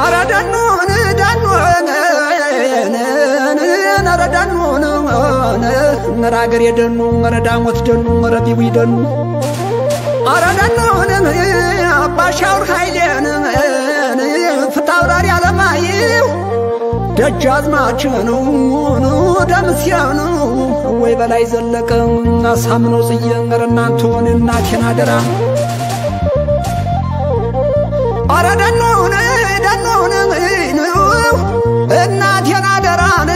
አረዳኑ ዳኑ አረዳኑ ነራ አገሬ ደኑ ደኑ ኧረ ቢዊ አረዳኑ አባሻውር ኃይሌን ፍታውራሪ አለማየሁ። ደጃዝማችን ደምሴኑ ወይ በላይ ዘለቀ አሳምኖ ጽዬ ኧረ እናቴን አደራ። አረዳኑ ደለሁንም እናቴን አደራን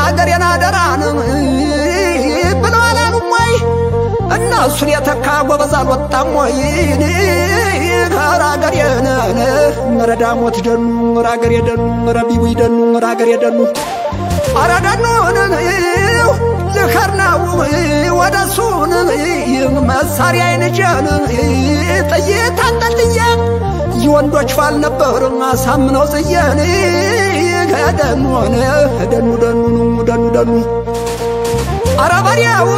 አገሬን አደራንም ብለው አላሉም ወይ? እነሱን የተካ ጎበዝ አልወጣም ወይ? ራገሬ ኧረ ደኑ ራገሬ ደኑ ኧረ ደኑ ራገሬ ደኑ ኧረ ደኑንም ወደ ሱንም መሳሪያ ይንጀንም ጥይት አንጠልጥያ የወንዶች ፋል ነበር አሳምነው ጽየን ከደኑ ሆነ። ደኑ ደኑ ደኑ ደኑ። አረ በሪያው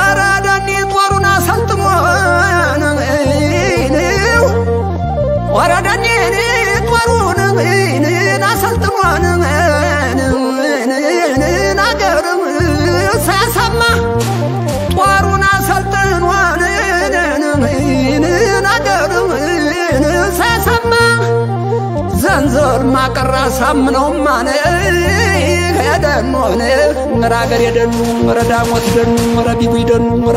አረ ደኒ ጦሩን አሰልጥሞን አረ ገንዘብ ማቀራ ሳምነው ማነ? ሄደን ሆነ ምራገር የደኑ ምረዳሞት ደኑ ምረቢጉ ደኑ ምራ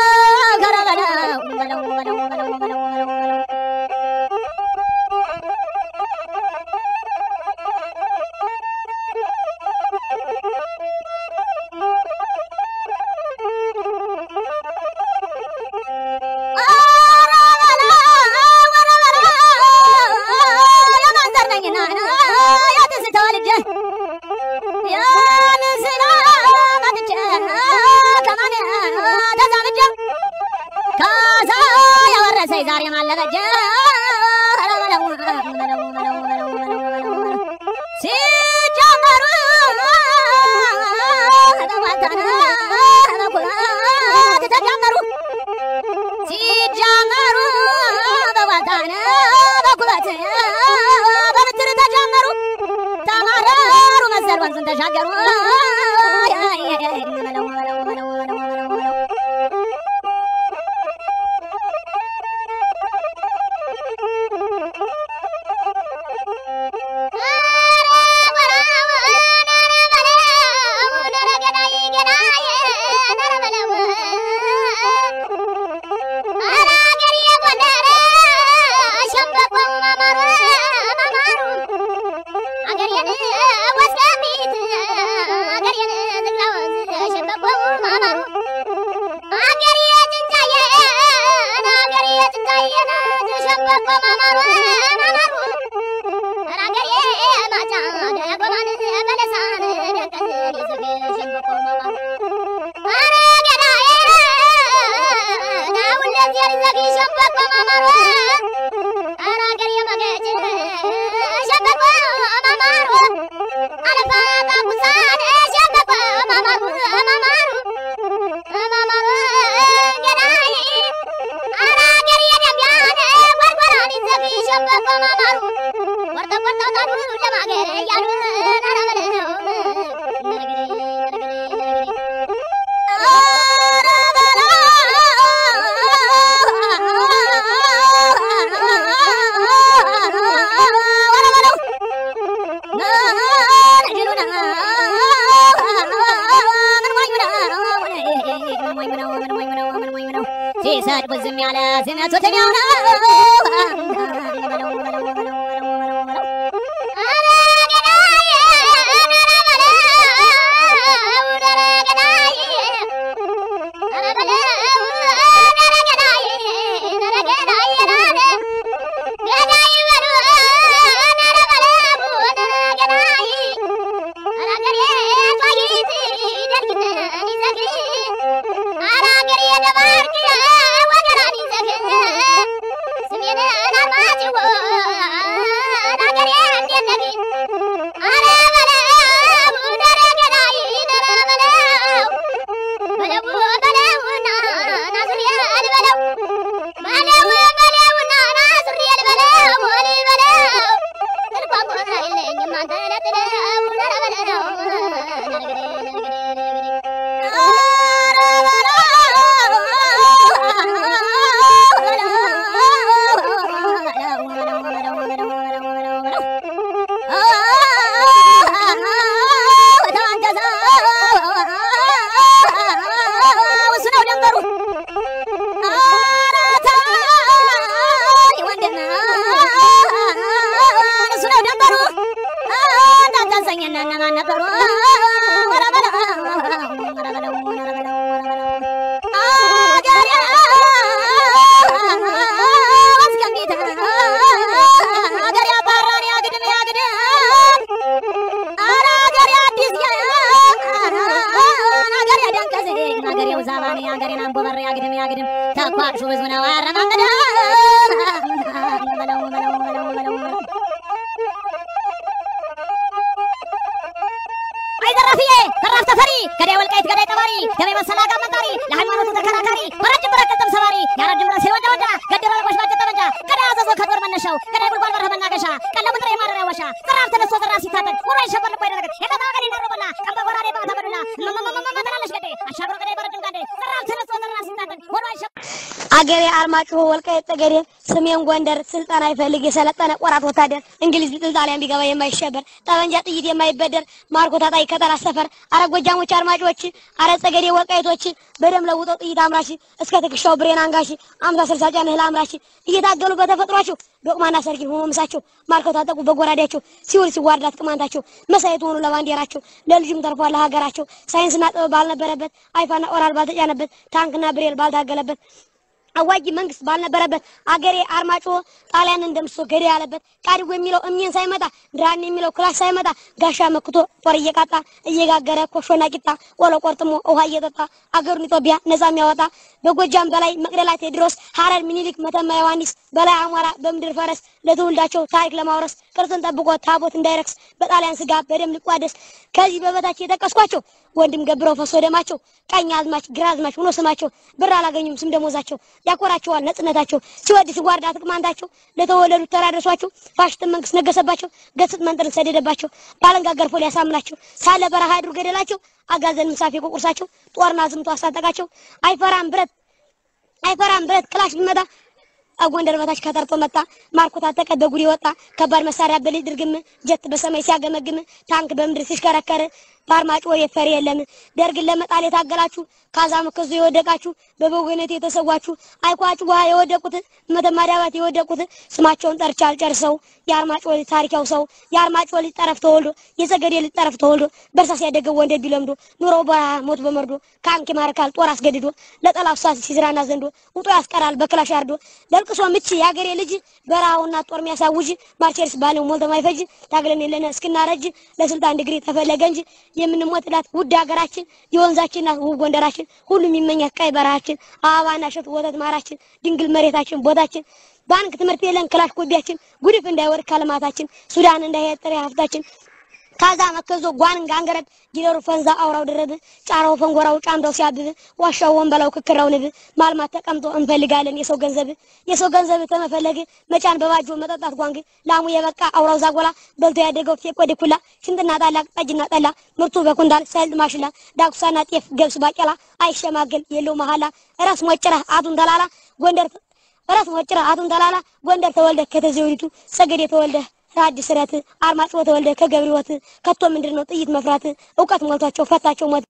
já garoto. ዝም ያለ ሲመቱት የሚያው ነው። አገሬ አርማጭሆ ወልቃይት ጠገዴ ሰሜን ጎንደር ስልጠና ይፈልግ የሰለጠነ ቆራጥ ወታደር። እንግሊዝ ቢጥል ጣሊያን ቢገባ የማይሸበር ጠመንጃ ጥይት የማይበደር ማርኮ ታጣይ ከተራ ሰፈር። አረ ጎጃሞች አርማጮች አረ ጠገዴ ወልቃይቶች በደም ለውጠው ጥይት አምራች እስከ ትከሻው ብሬን አንጋሽ አምሳ ስልሳ ጫን እህል አምራች። እየታገሉ በተፈጥሯቸው ዶቅማና ሰርጊን ሆኖ ምሳቸው ማርከው ታጠቁ በጎራዴያቸው ሲውል ሲዋርዳት ቅማንታቸው መሳየት ሆኑ ለባንዲራቸው ለልጅም ተርፏል ለሀገራቸው። ሳይንስና ጥበብ ባልነበረበት አይፋና ኦራል ባልተጫነበት ታንክና ብሬል ባልታገለበት አዋጊ መንግስት ባልነበረበት አገሬ አርማጭሆ ጣሊያንን ደምሶ ገዴ ያለበት ቃዲጎ የሚለው እሚን ሳይመጣ ድራን የሚለው ክላሽ ሳይመጣ ጋሻ መክቶ ጦር እየቃጣ እየጋገረ ኮሾና ቂጣ ቆሎ ቆርጥሞ ውሃ እየጠጣ አገሩን ኢትዮጵያ ነጻ የሚያወጣ በጎጃም በላይ መቅደላ ቴዎድሮስ፣ ሐረር ሚኒሊክ፣ መተማ ዮሐንስ፣ በላይ አማራ በምድር ፈረስ ለትውልዳቸው ታሪክ ለማውረስ ቅርጽን ጠብቆ ታቦት እንዳይረክስ በጣሊያን ስጋ በደም ሊቋደስ ከዚህ በበታች የጠቀስኳቸው ወንድም ገብረው ፈሶ ደማቸው ቀኝ አዝማች ግራ አዝማች ሆኖ ስማቸው ብር አላገኙም ስም ደሞዛቸው ያኮራቸዋል ነጽነታቸው ሲወድ ሲጓርዳ ጥቅማንታቸው ለተወለዱት ተራድረሷቸው ፋሽስት መንግስት ነገሰባቸው ገስጥ መንጥርን ሰደደባቸው ባለንጋ ገርፎ ሊያሳምናቸው ሳለ በረሃ ያድሩ ገደላቸው አጋዘን ምሳፌ ቁርሳቸው ጦርና ዝምቶ አስታጠቃቸው አይፈራም ብረት አይፈራም ብረት ክላሽ ቢመጣ ጎንደር በታች ከተርቶ መጣ። ማርኮ ታጠቀ በጉሪ ወጣ። ከባድ መሳሪያ በልጅ ድርግም ጀት በሰማይ ሲያገመግም ታንክ በምድር ሲሽከረከር በአርማጭሆ የፈሪ የለም። ደርግን ለመጣል የታገላችሁ ካዛ መከዞ የወደቃችሁ በበጎነት የተሰዋችሁ አይቋጭ ውሃ የወደቁት መተማ ዳባት የወደቁት ስማቸውን ጠርቻ አልጨርሰው የአርማጭሆ ልጅ ታሪካው ሰው የአርማጭሆ ልጅ ጠረፍ ተወልዶ የጸገዴ ልጅ ጠረፍ ተወልዶ በእርሳስ ያደገው ወንደ ቢለምዶ ኑሮ በረሃ በመርዶ ከአንክ ይማርካል ጦር አስገድዶ ለጠላቱ ሳት ሲዝራና ዘንዶ ውጦ ያስቀራል በክላሽ አርዶ ለልቅሶ ምች የአገሬ ልጅ በረሃውና ጦር ሚያሳውጅ ማርቸርስ ባለው ሞልቶ ታግለን የለነ እስክናረጅ ለስልጣን ዲግሪ ተፈለገ እንጂ የምንሞትላት ውድ ሀገራችን የወንዛችን ጎንደራችን ሁሉም ይመኛት ቀይ በረሃችን አበባና እሸት ወተት ማራችን ድንግል መሬታችን ቦታችን። ባንክ ትምህርት የለን ክላሽ ኮቢያችን ጉድፍ እንዳይወድቅ ከልማታችን ሱዳን እንዳይሄድ ጥሬ ሀብታችን ካዛ መከዞ ጓንን ጋንገረብ ጊደሩ ፈንዛ አውራው ድረብ ጫራው ፈንጎራው ጫምዳው ሲያብብ ዋሻው ወንበላው ክክራው ንብ ማልማት ተቀምጦ እንፈልጋለን የሰው ገንዘብ። የሰው ገንዘብ ተመፈለግ መጫን በባጆ መጠጣት ጓንግ። ላሙ የበቃ አውራው ዛጎላ በልቶ ያደገው ፌቆ ድኩላ ሽንጥና ታላቅ ጠጅና ጠላ ምርቱ በኩንዳል ሰልጥ ማሽላ። ዳጉሳና ጤፍ ገብስ ባቄላ አይሸማገል የለው መሐላ ራስ ሞጭራ አቱን ተላላ ጎንደር ራስ ሞጭራ አቱን ተላላ ጎንደር ተወልደ ከተዘውዲቱ ሰገዴ ተወልደ ከአዲስ ስረት አርማጭሆ ተወልደ ከገብሪወት ከቶ ምንድን ነው ጥይት መፍራት? እውቀት ሞልቷቸው ፈታቸው ሞት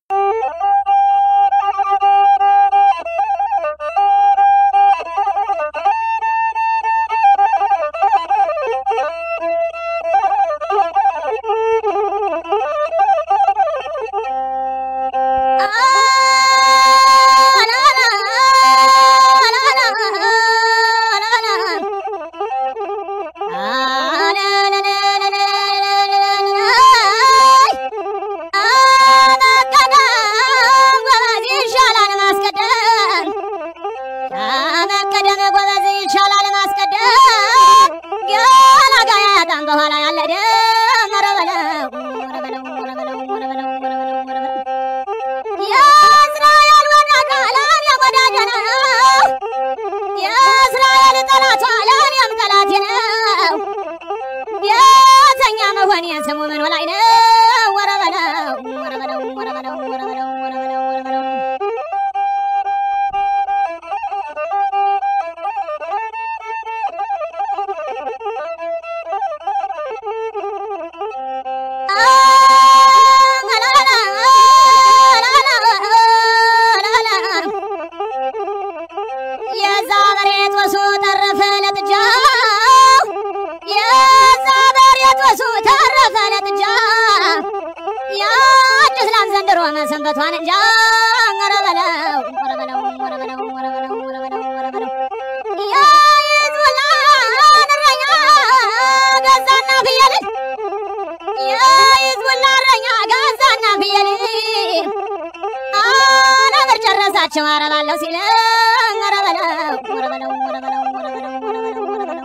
పక్షం అరవాలో శిలంగరవలో. మురవలో మురవలో మురవలో మురవలో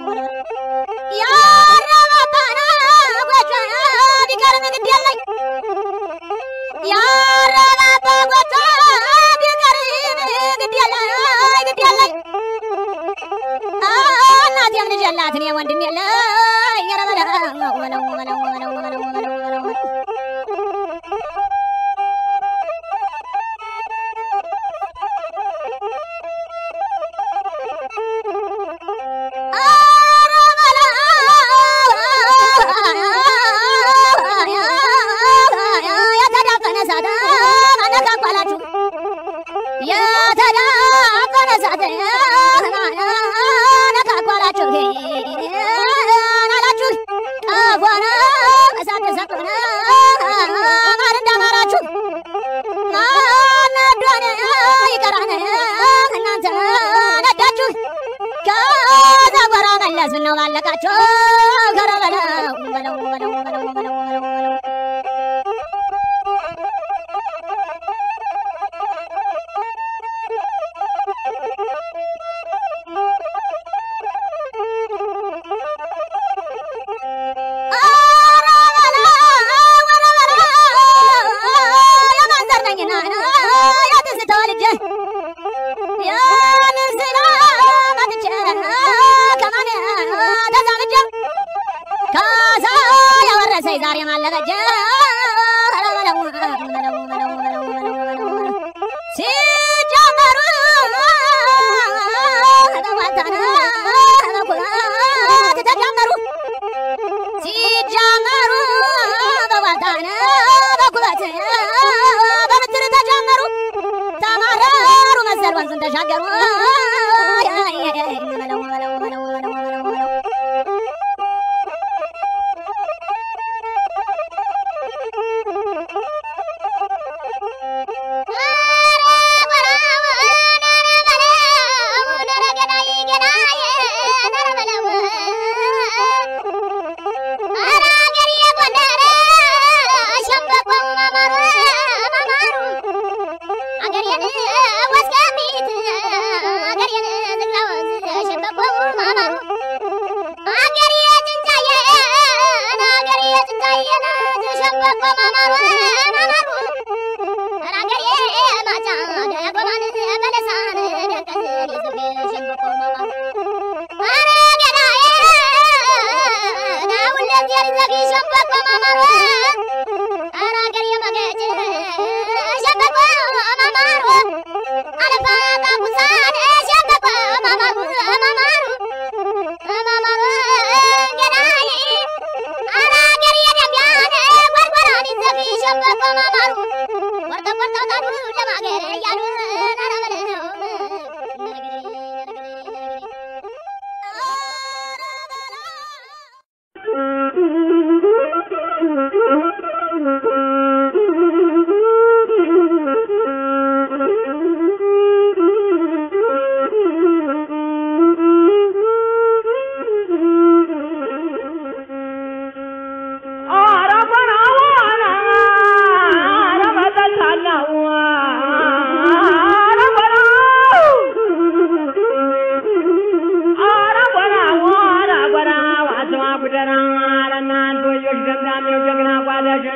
Jangan jangan jangan apa lagi?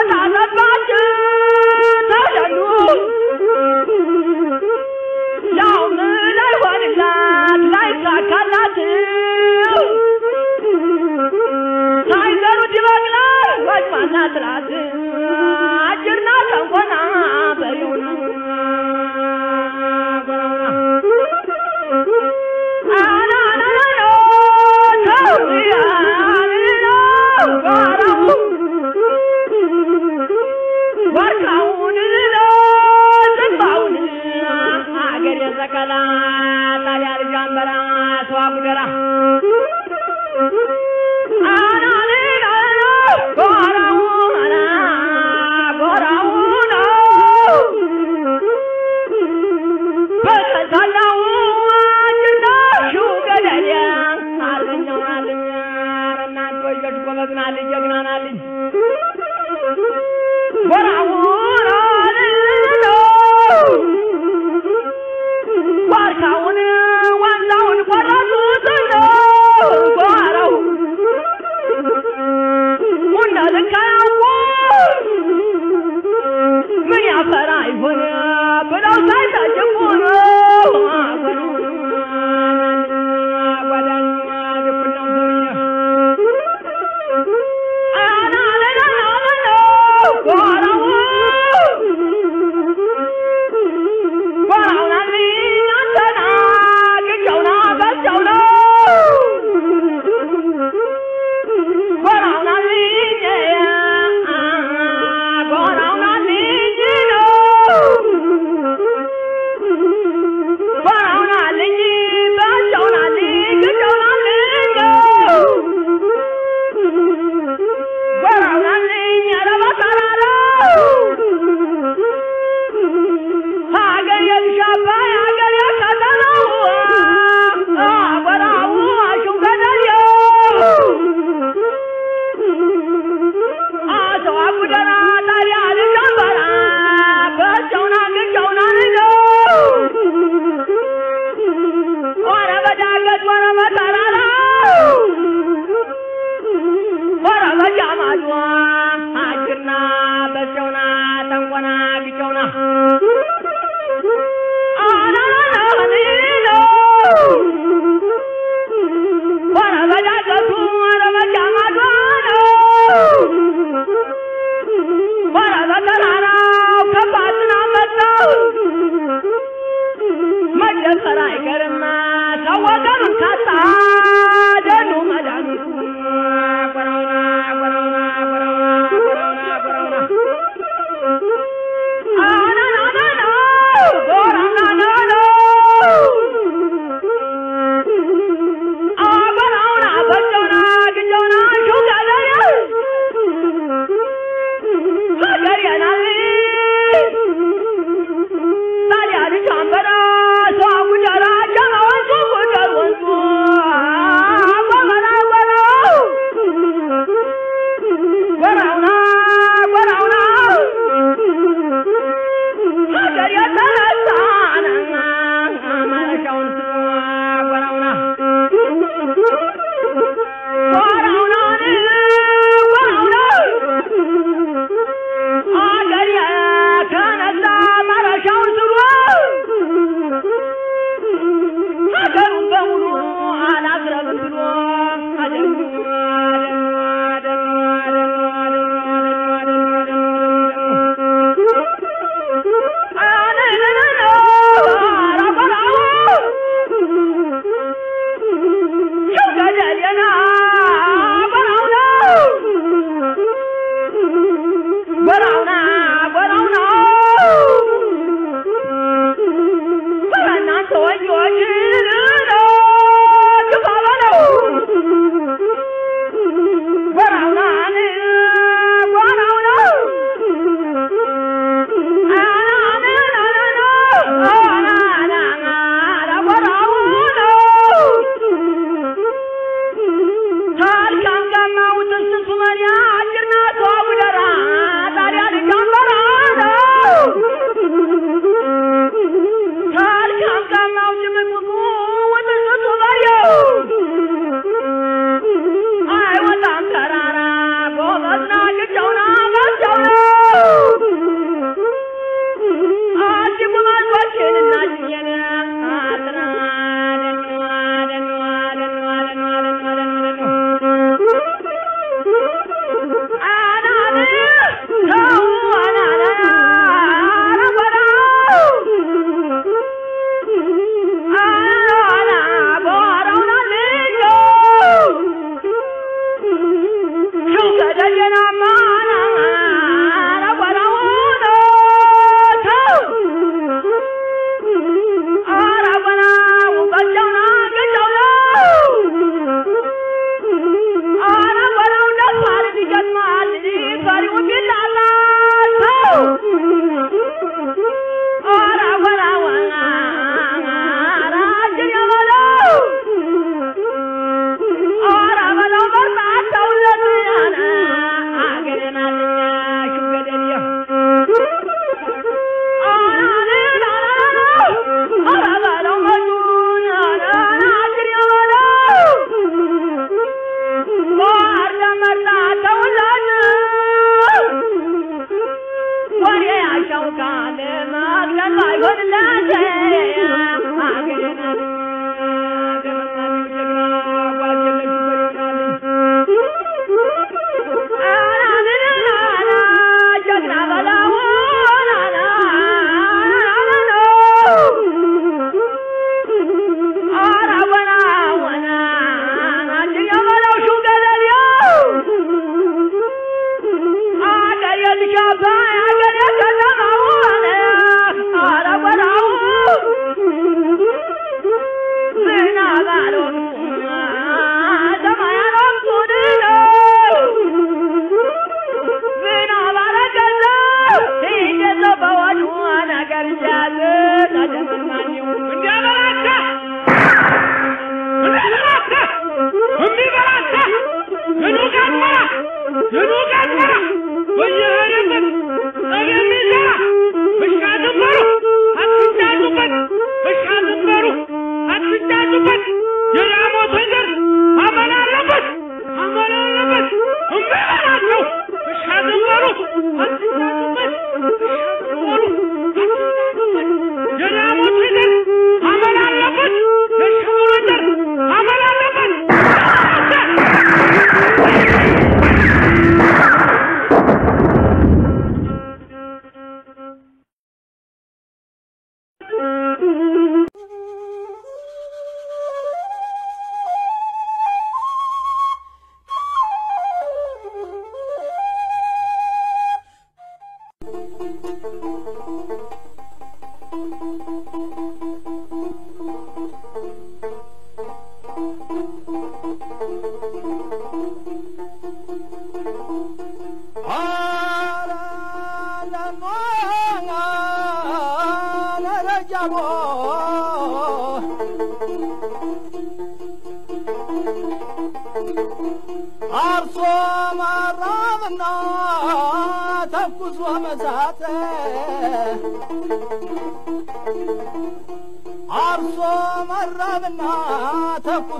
我打了八枪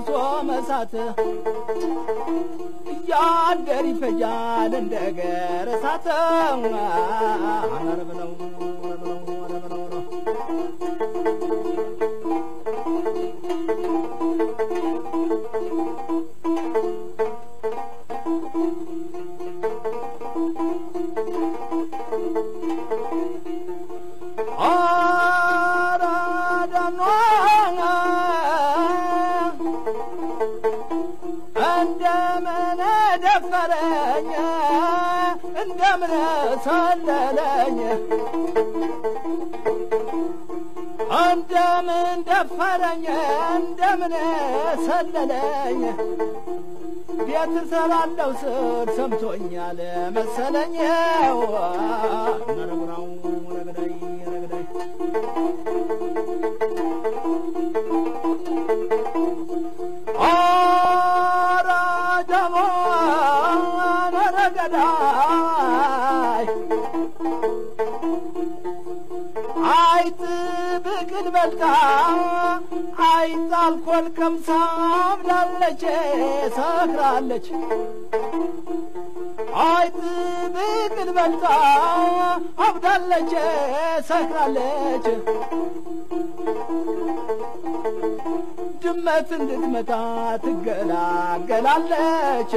ተኩሶ መሳት እያደር ይፈጃል እንደ ገር እሳት። ኧረ ብለው ደሞ ነረገዳይ አይጥ ብቅል በልታ አይጥ አልኮል ቀምሳ አብላለች ሰክራለች ሰክራለች ድመት እንድትመታ ትገላገላለች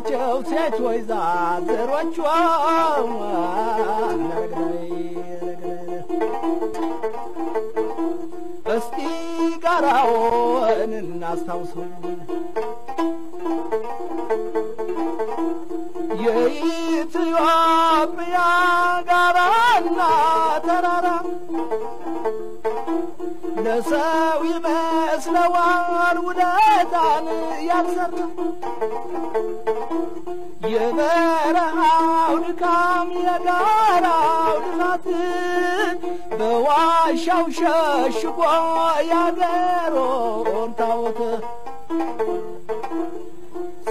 ናቸው ሴቶች ዛዝሮቿ እስቲ ጋራውን እናስታውሰው የኢትዮጵያ ጋራና ተራራ ለሰው ይመስለዋል ውለታን ያልሰራ የበረሃው ድካም የጋራው ድካት በዋሻው ሸሽጎ ያገሮን ታወተ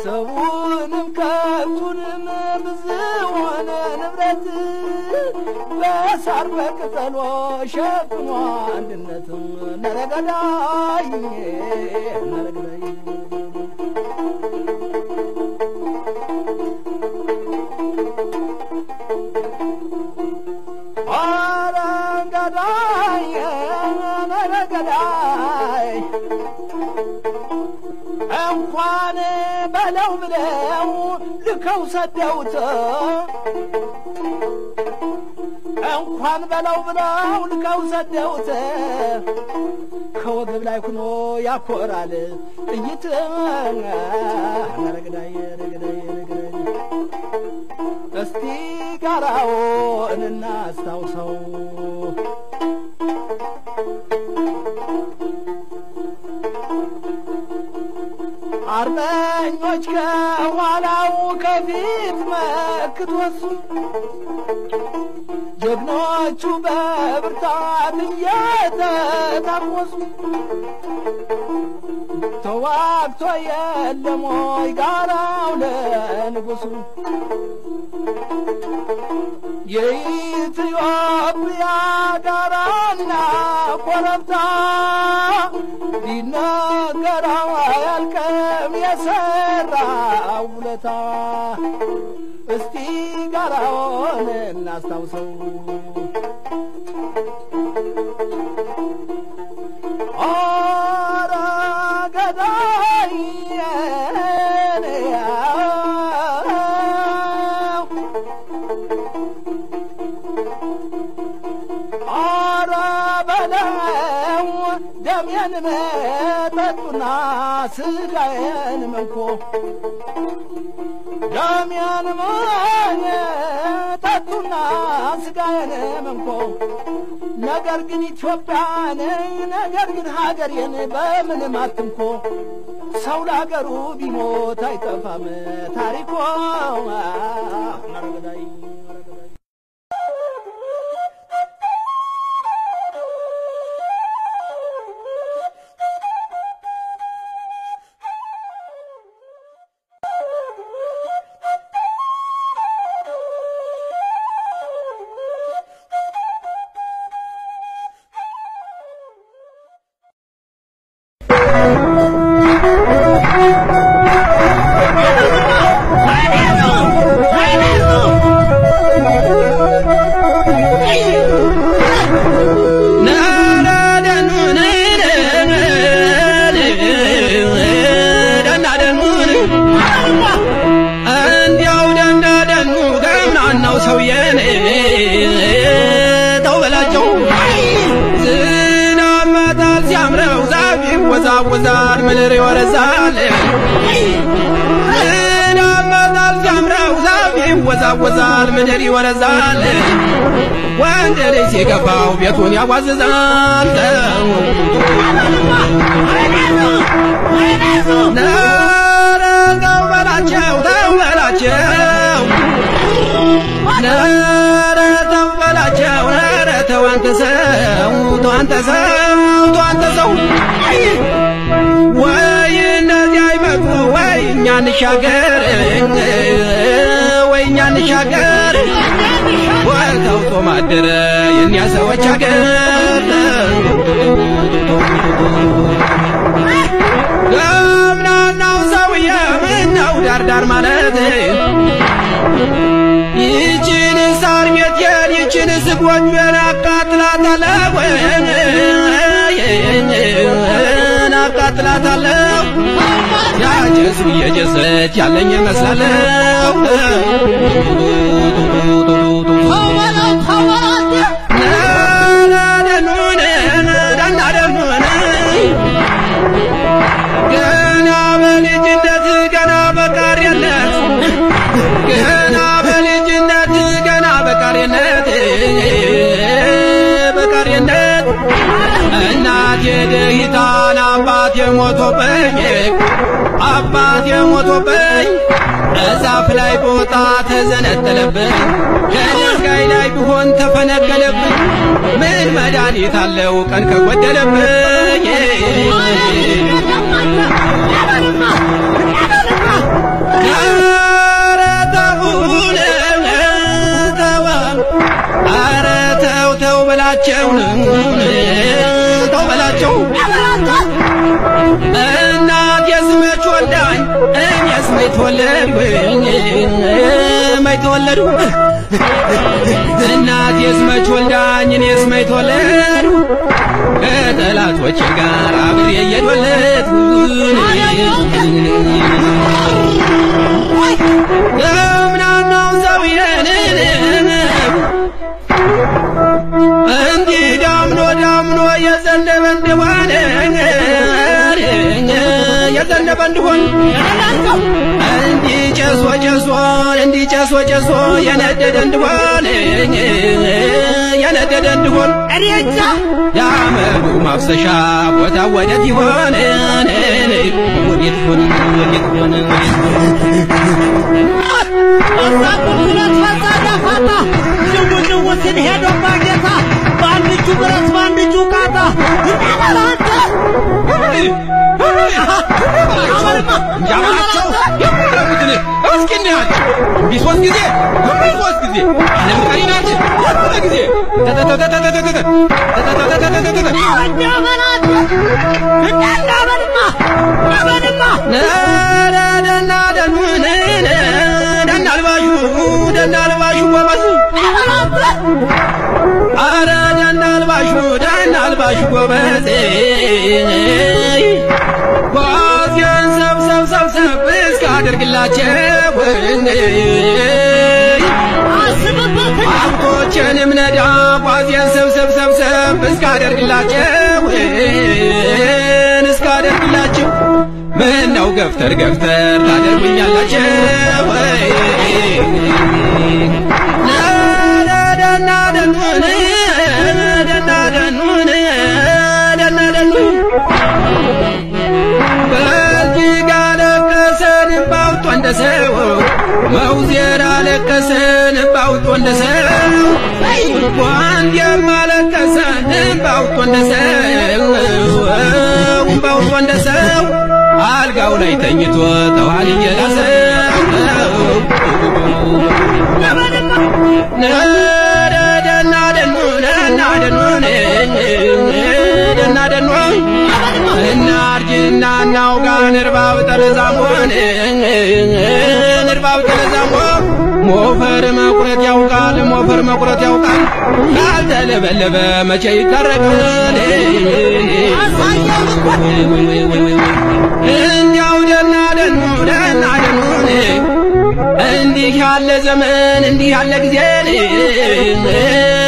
ሰውንም ከብቱንም ብዙውን ንብረት በሳር በቅጠሎ ሸፍኖ አንድነትም ነረገዳይ ነረገዳይ እንኳን በለው ብለው ልከው ሰደውት። እንኳን በለው ብለው ልከው ሰደውት። ከወገብ ላይ ሁኖ ያኮራል ጥይት ረግዳይ ረግዳይ ረግዳይ። እስቲ ጋራውን እናስታውሰው አርበኞች ከኋላው ከፊት መክቶሱ ጀግኖቹ በብርታት እየተታኮሱ ተዋግቶ የለም ወይ ጋራው ለንጉሱ? የኢትዮጵያ ጋራና ኮረብታ ሊነገር አያልቅም የሰራ ውለታ። እስቲ ጋራውን እናስታውሰው። ኧረ መጠጡና ስጋዬን መንኮ ደሜን መጠጡና ስጋዬን መንኮ። ነገር ግን ኢትዮጵያን ነገር ግን ሀገሬን በምንም አትንኮ ሰው ለሀገሩ ቢሞት አይጠፋም ታሪኮ። ነረገዳይ ወይኛ ንሻገር ወይኛ ንሻገር ወልተው ጦም አደረ ሰዎች አገር ገምናናው ሰውዬ ምነው ዳርዳር ማለት ይችን ሳር ቤቴን ይችን ስጎጇን አቃጥላታለሁ አቃጥላታለሁ Yeah, I just do. 嘞？嘟嘟嘟嘟嘟嘟 እዛፍ ላይ ቦታ ተዘነጠለብኝ ከድንጋይ ላይ ቢሆን ተፈነገለብኝ ምን መድኃኒት አለው ቀን ከጎደለብኝ ተው በላቸው ተው በላቸው። እናት የስመች ወልዳኝ መይትወለድኩኝ መይትወለድኩ እናቴስ መች ወልዳኝ እኔስ መይትወለድኩ ከጠላቶቼ ጋር አብሬ እየተወለድኩኝ ምናምናውን ሰውዬ የተዘነበ እንዲሆን እንዲጨስ ወጨሶ እንዲጨስ ወጨሶ የነደደ እንዲሆን የነደደ እንዲሆን እሬቻ የአመዱ ማፍሰሻ ቦታ ወዴት ይሆን ወዴት ሆን ወዴት ሆን ብረት ፈጻዳ ፋታ ጅው ጅው ሲል ሄዶ ባጌታ በአንድ እጁ ብረት በአንድ እጁ ቃታ ይጠላል አንተ አረ ደናልባሹ ደናልባሹ ጎበዜ የላቸውን ሀብቶችንም ነዳ ቋዜን ሰብሰብ ሰብሰብ እስካደርግላቸውን እስካደርግላቸው ምነው ገፍተር ገፍተር ታደርጉኛላቸው ያለቀሰን ባውጦ እንደ ሰው እንኳን የማለቀሰን ባውጦ እንደ ሰው ባውጦ እንደ አልጋው ላይ ተኝቶ ተዋል እናርጅና እናውጋ ንርባብ ጠረዛሞን ንርባብ ጠረዛሞ ሞፈር መቁረጥ ያውቃል ሞፈር መቁረጥ ያውቃል ካልተለበለበ መቼ ይታረቃል እንዲያው ደና ደኑ ደና ደኑን እንዲህ ያለ ዘመን እንዲህ ያለ ጊዜ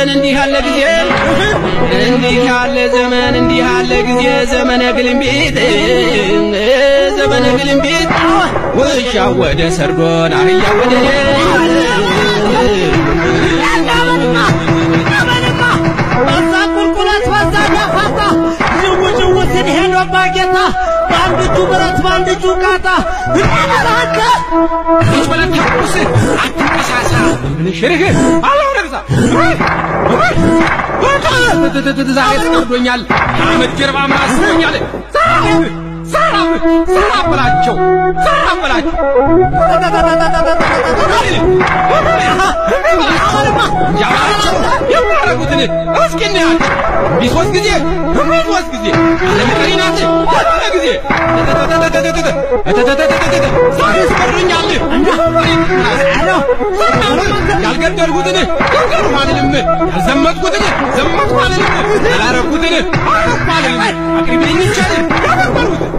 እንዲህ ያለ ጊዜ እንዲህ ያለ ዘመን እንዲህ ያለ ጊዜ ዘመነ ግልምቢት ዘመነ ግልምቢት ውሻ ወደ ሰርዶን አህያ ወደ በዛ ቁልቁለት በዛ ዳፋታ ጅው ጅው ስንሄድ ጌታ በአንድ እጁ ብረት በአንድ እጁ ቃጣ ተኩስ አትንቀሳሳ ሽርህ ነግዛ ዛሬ ተቀርዶኛል አመት ጀርባ ማስቶኛል ሰራብ በላቸው ያበርበሩት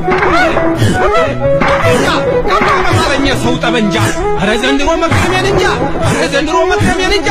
ቀማመሳለኝ ሰው ጠበንጃ ኧረ ዘንድሮ መክረሜን እንጃ ኧረ ዘንድሮ መክረሜን እንጃ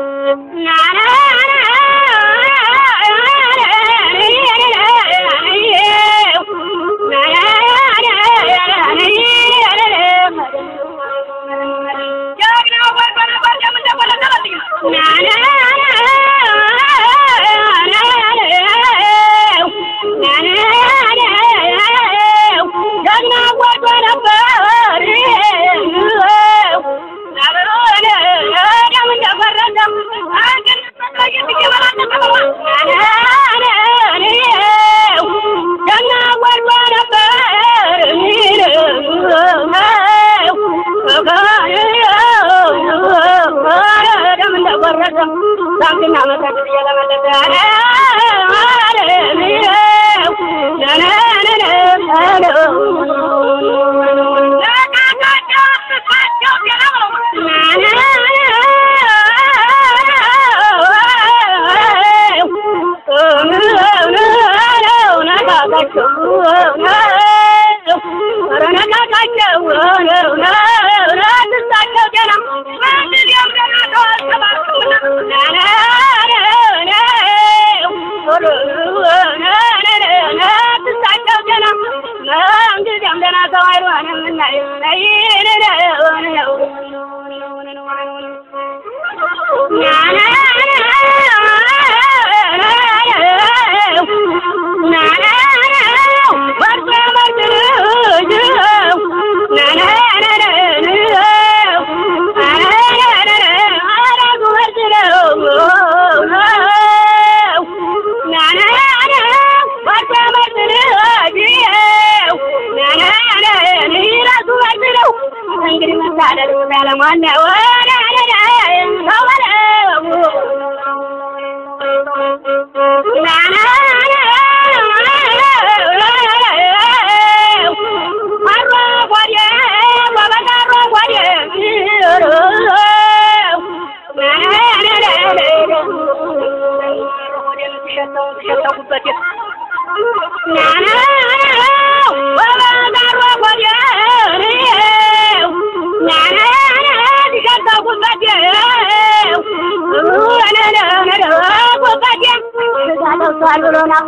Something on the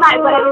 my way.